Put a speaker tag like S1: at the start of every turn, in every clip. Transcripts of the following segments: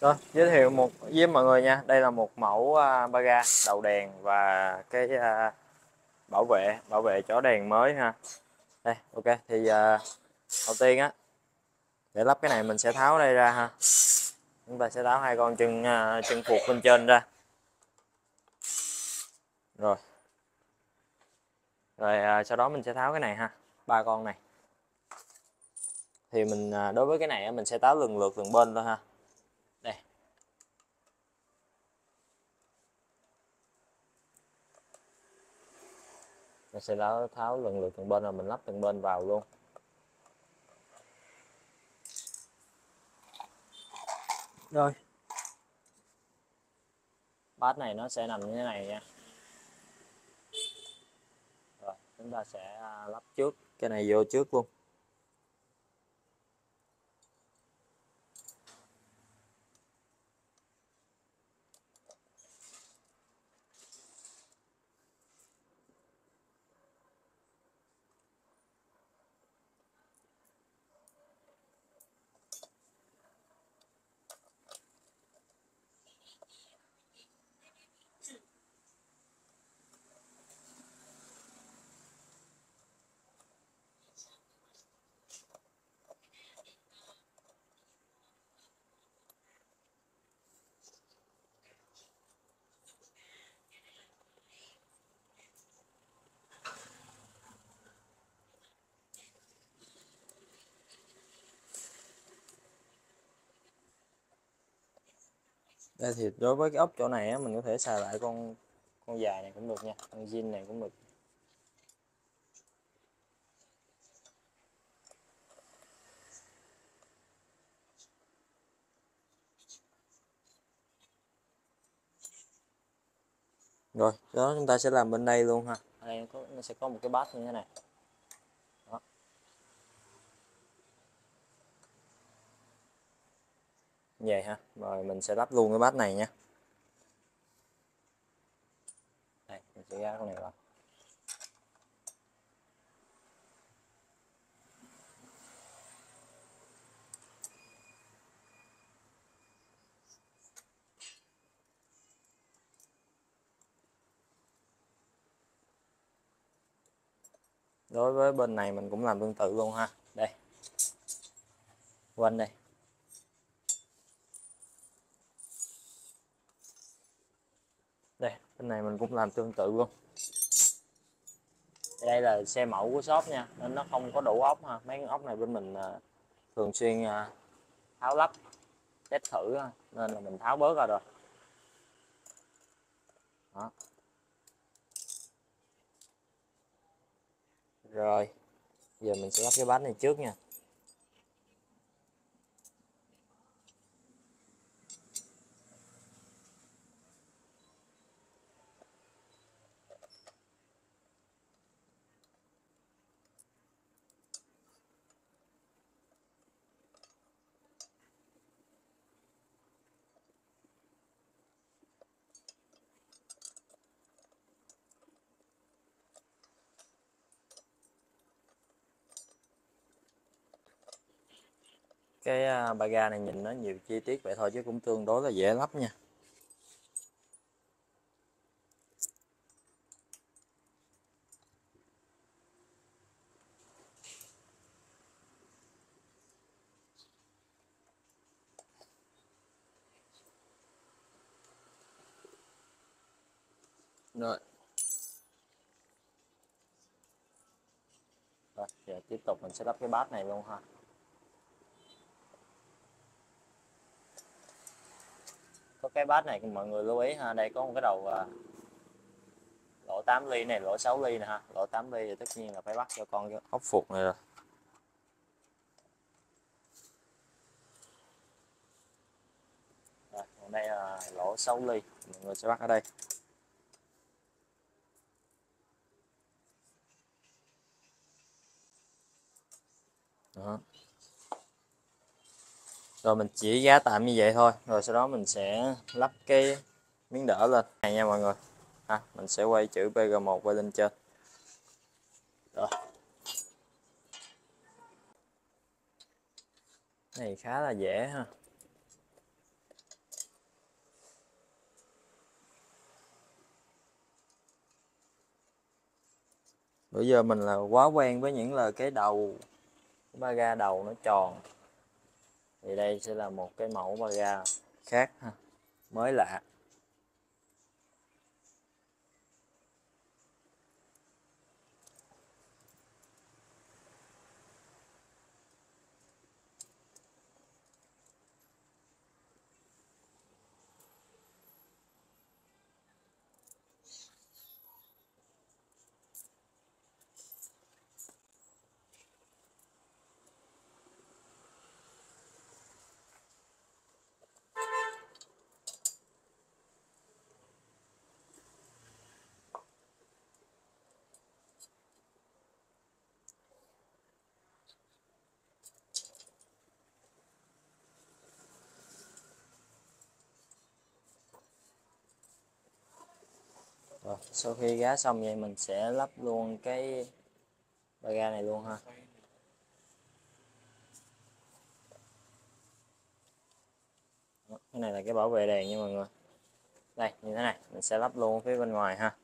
S1: Rồi, giới thiệu một với mọi người nha. Đây là một mẫu uh, ba ga đầu đèn và cái uh, bảo vệ bảo vệ chó đèn mới ha. Đây, ok. Thì uh, đầu tiên á để lắp cái này mình sẽ tháo đây ra ha. Chúng ta sẽ tháo hai con chân uh, chân phuộc bên trên ra. Rồi. Rồi uh, sau đó mình sẽ tháo cái này ha. Ba con này. Thì mình uh, đối với cái này mình sẽ tháo lần lượt từng bên thôi ha. Đây. Mình sẽ tháo, tháo lần lượt từng bên rồi mình lắp từng bên vào luôn. Rồi. Bát này nó sẽ nằm như thế này nha. Rồi, chúng ta sẽ à, lắp trước cái này vô trước luôn. Đây thì đối với cái ốc chỗ này á, mình có thể xài lại con con dài này cũng được nha con zin này cũng được. Rồi đó chúng ta sẽ làm bên đây luôn ha. Đây có, nó sẽ có một cái bát như thế này. Vậy ha. Rồi mình sẽ lắp luôn cái bát này nha đây, mình sẽ ra con này vào. Đối với bên này mình cũng làm tương tự luôn ha. Đây. Quanh đây đây bên này mình cũng làm tương tự luôn. Đây là xe mẫu của shop nha, nên nó không có đủ ốc ha. Mấy cái ốc này bên mình à, thường xuyên à, tháo lắp, test thử nên là mình tháo bớt ra rồi. Đó. Rồi, giờ mình sẽ lắp cái bánh này trước nha. Cái à, ba ga này nhìn nó nhiều chi tiết vậy thôi chứ cũng tương đối là dễ lắp nha. Rồi. Rồi, giờ tiếp tục mình sẽ lắp cái bát này luôn ha. Có cái bát này mọi người lưu ý ha. Đây có một cái đầu uh, lỗ 8 ly này lỗ 6 ly nè ha. Lỗ 8 ly thì tất nhiên là phải bắt cho con cái ốc phục này rồi. Rồi còn đây là lỗ 6 ly mọi người sẽ bắt ở đây. Đó rồi mình chỉ giá tạm như vậy thôi. Rồi sau đó mình sẽ lắp cái miếng đỡ lên. Này nha mọi người. Ha à, mình sẽ quay chữ PG1 quay lên trên. Rồi. Này khá là dễ ha. Bây giờ mình là quá quen với những lời cái đầu cái ba ga đầu nó tròn đây sẽ là một cái mẫu ba ga khác ha. Mới lạ. Rồi, sau khi gá xong vậy mình sẽ lắp luôn cái ba ga này luôn ha. Cái này là cái bảo vệ đèn nha mọi người. Đây như thế này mình sẽ lắp luôn phía bên ngoài ha.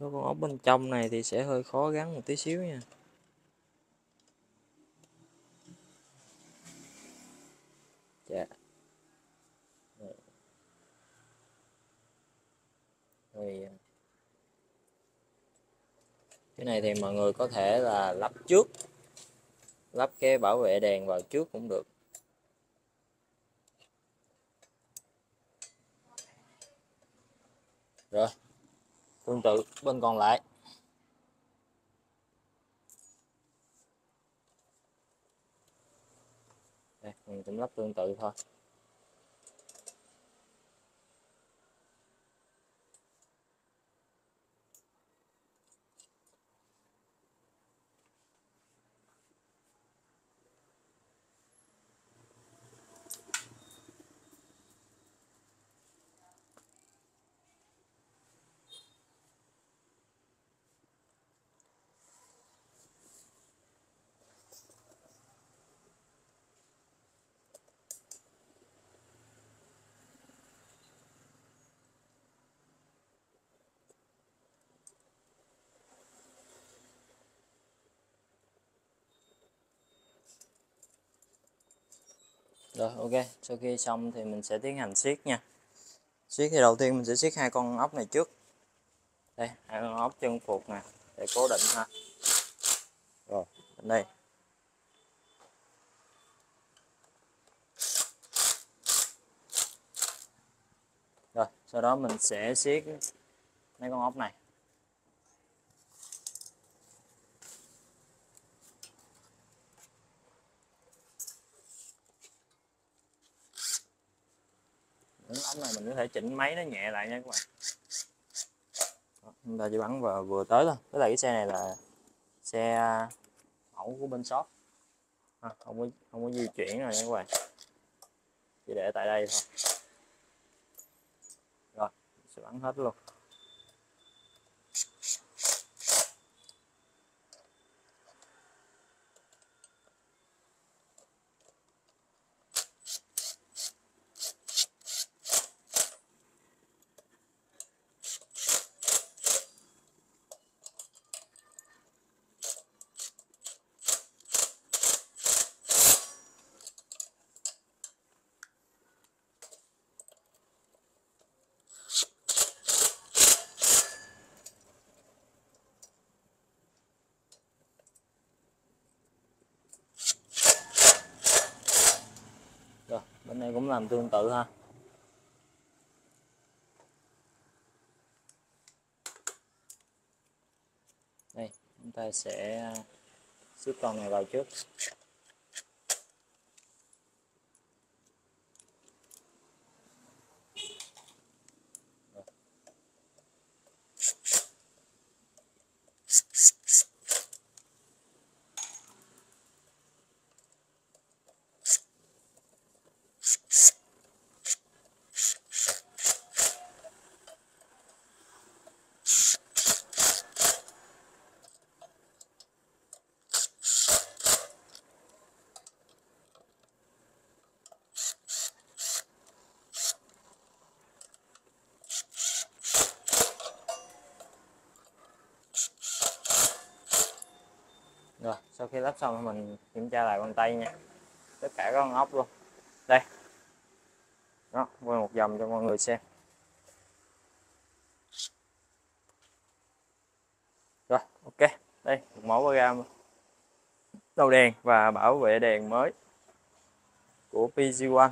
S1: Có con ốc bên trong này thì sẽ hơi khó gắn một tí xíu nha. Dạ. Rồi à. cái này thì mọi người có thể là lắp trước. Lắp cái bảo vệ đèn vào trước cũng được. Rồi tương tự bên còn lại. Đây, mình cũng lắp tương tự thôi. Rồi, ok. Sau khi xong thì mình sẽ tiến hành siết nha. Siết thì đầu tiên mình sẽ siết hai con ốc này trước. Đây, hai con ốc chân phục nè, để cố định ha. Rồi đây. Rồi, sau đó mình sẽ siết mấy con ốc này. Những ống này mình có thể chỉnh máy nó nhẹ lại nha các bạn. Đó, chúng ta chỉ bắn vào vừa tới thôi. Với là cái xe này là xe à, mẫu của bên shop. À, không có không có di chuyển rồi nha các bạn. Chỉ để tại đây thôi. Rồi sẽ bắn hết luôn rồi bên này cũng làm tương tự ha. Đây, chúng ta sẽ xếp con này vào trước rồi sau khi lắp xong mình kiểm tra lại con tay nha. Tất cả các con ốc luôn. Đây. Đó, quay một vòng cho mọi người xem. Rồi, ok. Đây, một mẫu program đầu đèn và bảo vệ đèn mới của PG1